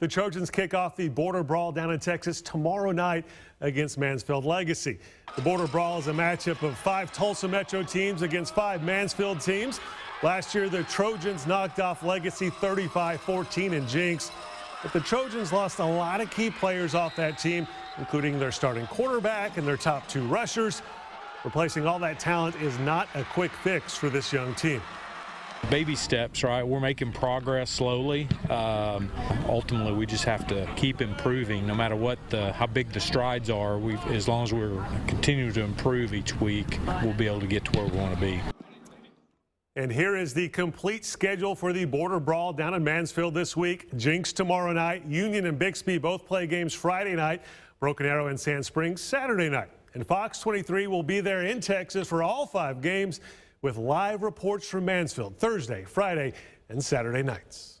The Trojans kick off the Border Brawl down in Texas tomorrow night against Mansfield Legacy. The Border Brawl is a matchup of five Tulsa Metro teams against five Mansfield teams. Last year, the Trojans knocked off Legacy 35-14 in Jenks. But the Trojans lost a lot of key players off that team, including their starting quarterback and their top two rushers. Replacing all that talent is not a quick fix for this young team. Baby steps, right? We're making progress slowly. Um, ultimately, we just have to keep improving, no matter what the how big the strides are. We, as long as we're continuing to improve each week, we'll be able to get to where we want to be. And here is the complete schedule for the Border Brawl down in Mansfield this week. Jenks tomorrow night. Union and Bixby both play games Friday night. Broken Arrow and Sand Springs Saturday night. And Fox 23 will be there in Texas for all five games with live reports from Mansfield Thursday, Friday, and Saturday nights.